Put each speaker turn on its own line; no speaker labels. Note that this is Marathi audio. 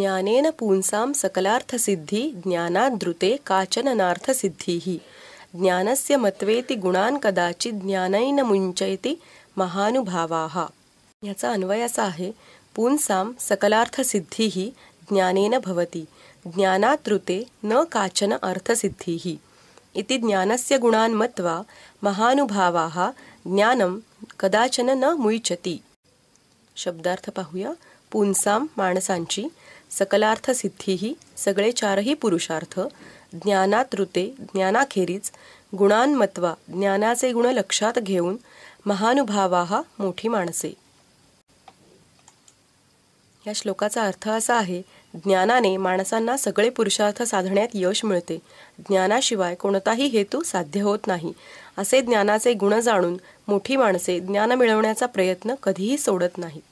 ज्ञानेन पुंसां सकलार्थसिद्धी ज्ञानाद्रुते काचननार्थसिद्धिः। ज्ञानस्य मत्वेति गुणान् कदाचित ज्ञानैन मुञ्चयति महानुभावाः। याचा अन्वय असा आहे पुंसां सकलार्थसिद्धीः ज्ञानेन भवति ज्ञानातृते न काचन अर्थसिद्धिः। इति ज्ञानस्य गुणान् मत्वा महानुभावाः ज्ञानं कदाचन न मुयचती शब्दार्थ पाहूया पुंसाम माणसांची सकलार्थ सिद्धीही सगळे चारही पुरुषार्थ ज्ञानात ऋते ज्ञानाखेरीज गुणांमत्वा ज्ञानाचे गुण लक्षात घेऊन महानुभावाहा मोठी माणसे. या श्लोकाचा अर्थ असा आहे ज्ञानाने माणसांना सगळे पुरुषार्थ साधण्यात यश मिळते. ज्ञानाशिवाय कोणताही हेतू साध्य होत नाही. असे ज्ञानाचे गुण जाणून मोठी माणसे ज्ञान मिळवण्याचा प्रयत्न कधीही सोडत नाहीत.